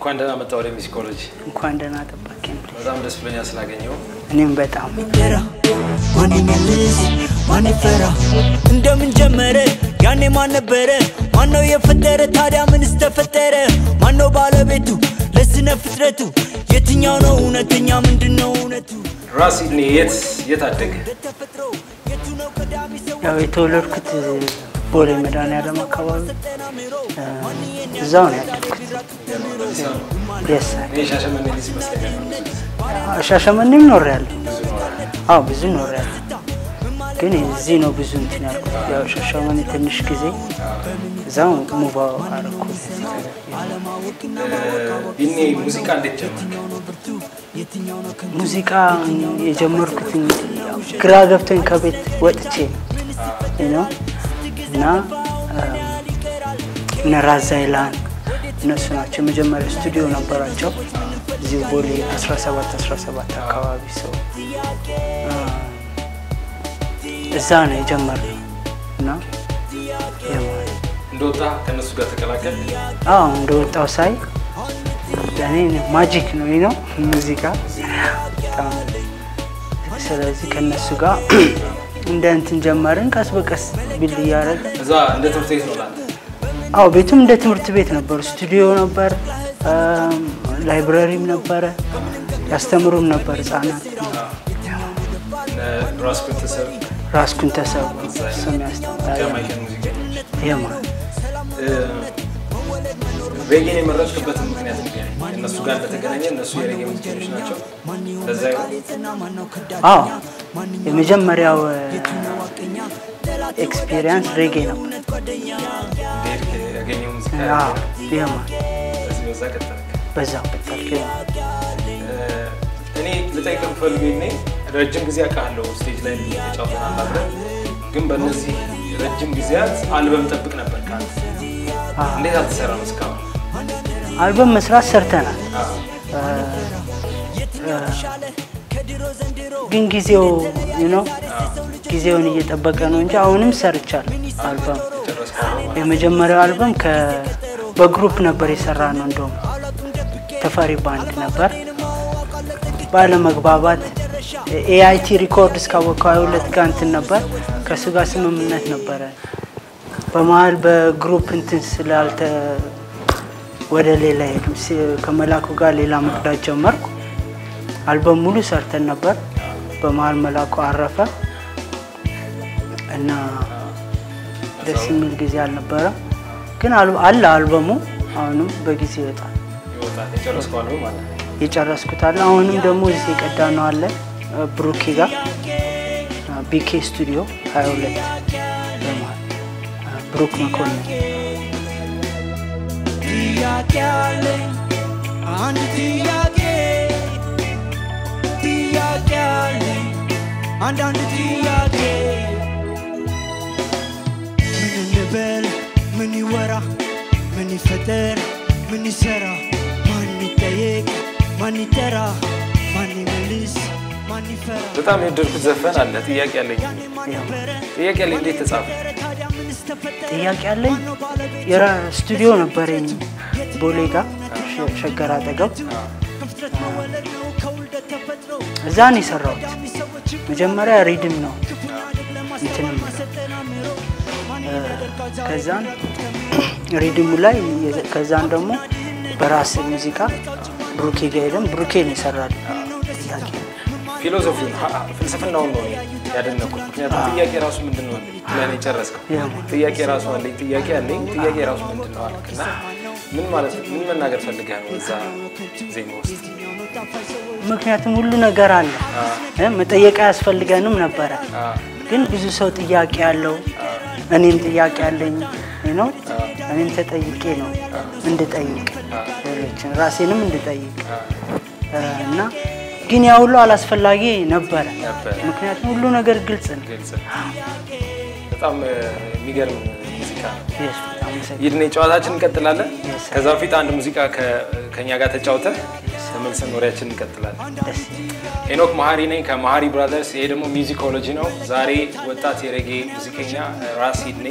እንኳን ደህና መጣ ወደ ሚውዚኮሎጂ። እንኳን ደህና ጠበቅከኝ በጣም ደስ ብሎኛል ስላገኘው። እኔም በጣም ማን ይመልስ? ማን ይፈራ? እንደምን ጀመረ? ያኔ ማን ነበረ? ማነው የፈጠረ? ታዲያ ምንስ ተፈጠረ? ማነው ባለቤቱ? ለስነ ፍጥረቱ የትኛው ነው እውነተኛ? ምንድን ነው እውነቱ? ራስ የት የት አደገ? ያው የተወለድኩት ቦሌ መድኃኒዓለም አካባቢ። እዛው ነው ያደግኩት። ሻሸመኔም ኖሬያለሁ። አዎ ብዙ ኖሬያለሁ፣ ግን እዚህ ነው ብዙ እንትን ያልኩት። ያው ሻሸመኔ ትንሽ ጊዜ እዛው ሙቫ አረኩ። ሙዚቃ እንዴት ጀመር? ሙዚቃ የጀመርኩት ግራ ገብቶኝ ከቤት ወጥቼ ነው እና እነ ራዛይላን እነሱ ናቸው የመጀመሪያ ስቱዲዮ ነበራቸው። እዚሁ ቦሌ 17 17 አካባቢ ሰው እዛ ነው የጀመርነው እና እንደወጣ ከእነሱ ጋር ተቀላቀል። አዎ እንደወጣው ሳይ ለእኔ ማጂክ ነው ነው ሙዚቃ። በጣም ስለዚህ ከእነሱ ጋር እንደ እንትን ጀመርን። ቀስ በቀስ ቢል እያደረግ እዛ እንደ ትምህርት ቤት ነው አዎ ቤቱም እንደ ትምህርት ቤት ነበር ስቱዲዮ ነበር ላይብረሪም ነበረ ያስተምሩም ነበር ህጻናት ራስኩን ተሰብ ስም ያስተምራል ሬጌን የመረጥክበትን ምክንያት እነሱ ጋር እንደተገናኘ እነሱ የሬጌ ሙዚቀኞች ናቸው። ለዛ አዎ የመጀመሪያው experience ሬጌ ነበር ያገኘው ሙዚቃ አዎ ይማ በዚህ በዛ ቀጠልክ። እኔ ልጠይቅ እኔ ረጅም ጊዜ አውቃለሁ stage ላይ ተጫውተናል አብረን፣ ግን በእነዚህ ረጅም ጊዜያት አልበም ጠብቅ ነበር ከአንተ። እንዴት አልተሰራም እስካሁን? አልበም መስራት ሰርተናል። ግን ጊዜው ነው ጊዜውን እየጠበቀ ነው እንጂ አሁንም ሰርቻለሁ አልበም? የመጀመሪያው አልበም በ group ነበር የሰራ ነው እንደውም ተፈሪ ባንድ ነበር። ባለመግባባት AIT record እስካወቀው ሁለት ጋር እንትን ነበር ከእሱ ጋር ስምምነት ነበረ። በመሀል በ group እንትን ስላልተ ወደ ሌላ ሲ- ከመላኩ ጋር ሌላ መቅዳት ጀመርኩ። አልበም ሙሉ ሰርተን ነበር። በመሀል መላኩ አረፈ እና ደስ የሚል ጊዜ አልነበረም። ግን አለ አልበሙ። አሁንም በጊዜ ይወጣል። አለ? አሁንም ደግሞ እዚህ የቀዳ ነው አለ እ፣ ብሩኬ ጋር። ቢኬ ስቱዲዮ 22 በመሀል እ፣ ብሩክ መኮንን ጥያቄ አለኝ አንድ ጥያቄ። ጥያቄ አለኝ አንዳንድ ጥያቄ። ምን እንበል ምን ይወራ? ምን ይፈጠር? ምን ይሰራ? ማን ይጠየቅ? ማን ይጠራ? ማን ይመልስ? በጣም የወደድኩት ዘፈን አለ። ጥያቄ አለኝ። ጥያቄ አለኝ። እንዴት ተጻፈ? ጥያቄ አለኝ? የራ ስቱዲዮ ነበረኝ ቦሌ ጋር ሸገር አጠገብ። እዛ ነው የሰራሁት። መጀመሪያ ሪድም ነው። እንትን ከዛን ሪድሙ ላይ ከዛን ደግሞ በራስ ሙዚቃ ብሩኬ ጋር ሄደን ብሩኬ ነው ይሰራል ጥያቄ ፊሎሶፊውን ሀ- ፍልስፍናውን ነው ያደነኩት። ምክንያቱም ጥያቄ ራሱ ምንድን ነው ብለህ የጨረስከው ጥያቄ ራሱ አለኝ ጥያቄ አለኝ ጥያቄ ራሱ ምንድን ነው አልክ? እና ምን ማለት ምን መናገር ፈልገህ ነው እዛ ዜማ ውስጥ? ምክንያቱም ሁሉ ነገር አለ። መጠየቅ አያስፈልገንም ነበረ። ግን ብዙ ሰው ጥያቄ አለው። እኔም ጥያቄ አለኝ። ነው እኔም ተጠይቄ ነው እንድጠይቅ ሌሎችን ራሴንም እንድጠይቅ እና ግን ያ ሁሉ አላስፈላጊ ነበረ ምክንያቱም ሁሉ ነገር ግልጽ ነው በጣም የሚገርም ሙዚቃ ይድኔ ጨዋታችን እንቀጥላለን።. ከዛ በፊት አንድ ሙዚቃ ከ- ከእኛ ጋር ተጫውተን ተመልሰን ወሬያችን እንቀጥላለን። ሄኖክ መሀሪ ነኝ ከመሀሪ ብራዘርስ። ይሄ ደግሞ ሚውዚኮሎጂ ነው። ዛሬ ወጣት የሬጌ ሙዚቀኛ ራስ ይድኔ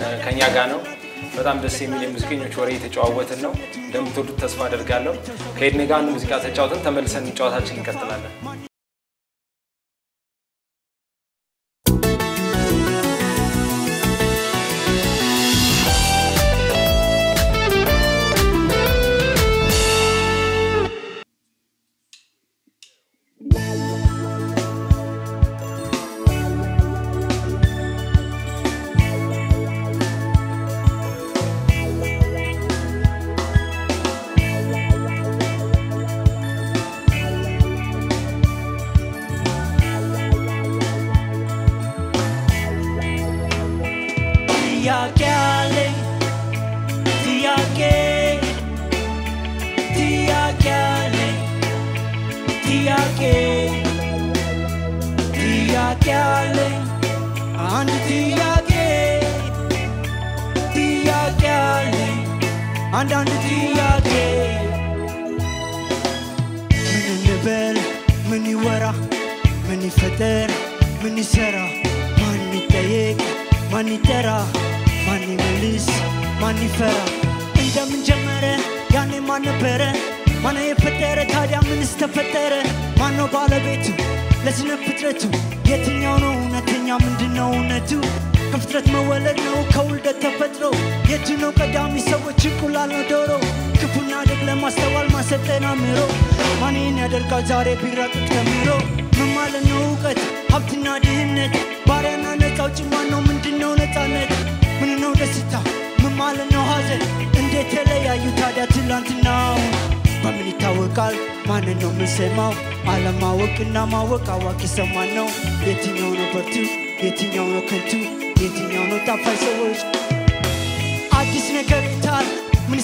እ፣ ከእኛ ጋር ነው። በጣም ደስ የሚል የሙዚቀኞች ወሬ የተጨዋወትን ነው። እንደምትወዱት ተስፋ አደርጋለሁ። ከይድኔ ጋር ሙዚቃ ተጫውተን ተመልሰን ጨዋታችን እንቀጥላለን። ጥያቄ ጥያቄ አለኝ አንድ ጥያቄ ጥያቄ አለኝ አንዳንድ ጥያቄ ምን እንበል ምን ይወራ? ምን ይፈጠር? ምን ይሰራ? ማን ይጠየቅ? ማን ይጠራ? ማን ይመልስ? ማን ይፈራ? እንደምን ጀመረ? ያኔ ማን ነበረ ማነው የፈጠረ? ታዲያ ምንስ ተፈጠረ? ማነው ባለቤቱ? ለስነ ፍጥረቱ የትኛው ነው? እውነተኛ ምንድን ነው እውነቱ? ከፍጥረት መወለድ ነው? ከውልደት ተፈጥሮ? የቱ ነው ቀዳሚ ሰዎች እንቁላል ነው ዶሮ ክፉና ደግ ለማስተዋል ማሰልጠን አምሮ ማንን ያደርጋል ዛሬ ቢራቅቅ ተምሮ? ምን ማለት ነው እውቀት? ሀብትና ድህነት? ባሪያና ነፃ አውጪ ማን ምንድን ነው ነፃነት ምን ነው ደስታ? ምን ማለት ነው ሀዘን ይታወቃል ማንን ነው የምንሰማው አለማወቅና ማወቅ አዋቂ ሰማን ነው። የትኛው ነው በርቱ? የትኛው ነው ከንቱ? የትኛው ነው ጣፋጭ ሰዎች? አዲስ ነገር ይታል ምን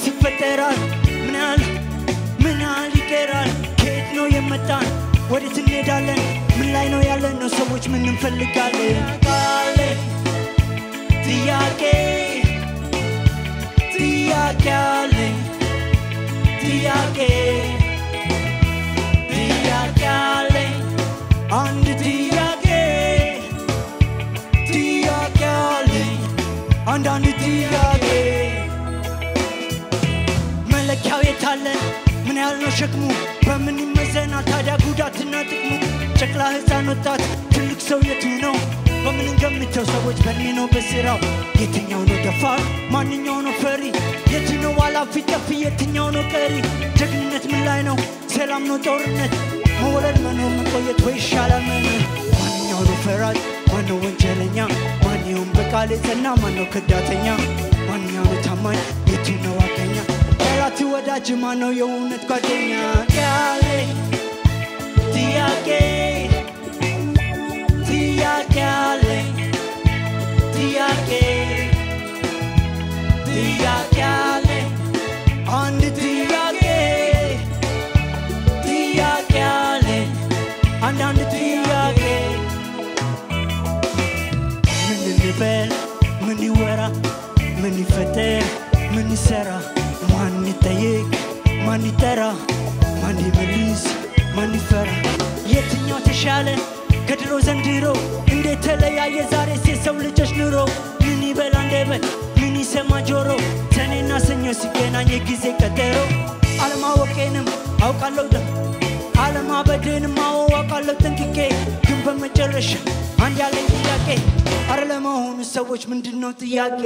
ያህል ምን ያህል ይቀራል? ከየት ነው የመጣን? ወዴት እንሄዳለን? ምን ላይ ነው ያለን ነው? ሰዎች ምን እንፈልጋለን። ጥያቄ ጥያቄ አለኝ። ጥያቄ አንዳንድ ጥያቄ መለኪያው የታለ ምን ያህል ነው ሸክሙ? በምን ይመዘናል? ታዲያ ጉዳትና ጥቅሙ? ጨቅላ ህፃን ወጣት ትልቅ ሰው የቱ ነው? በምን እንገምተው ሰዎች በእድሜ ነው በስራው? የትኛው ነው ደፋር ማንኛው ነው ፈሪ? የቱ ነው ጠፊ? የትኛው ነው ቀሪ? ጀግንነት ምን ላይ ነው? ሰላም ነው ጦርነት? መወለድ መኖር መቆየት ወይ ይሻላል መኖር? ማንኛው ነው ፈራጅ ማነው ወንጀለኛ? ማንኛውም በቃል የጸና ማነው ከዳተኛ ማንኛው ታማኝ የቱ ነው ዋገኛ ጠላት ወዳጅ ማነው የእውነት ጓደኛ ይፈጠር? ምን ይሰራ? ማን ይጠየቅ? ማን ይጠራ? ማን ይመልስ? ማን ይፈራ? የትኛው ተሻለ? ከድሮ ዘንድሮ እንዴት ተለያየ? ዛሬ የሰው ልጆች ኑሮ ምን ይበል አንደበት ምን ይሰማ ጆሮ? ሰኔና ሰኞ ሲገናኝ የጊዜ ቀጠሮ። አለማወቄንም አውቃለሁ። አለማበዴንም አዎ አውቃለሁ። ጠንቅቄ በመጨረሻ አንድ ያለኝ ጥያቄ አረ ለመሆኑ ሰዎች ምንድን ነው ጥያቄ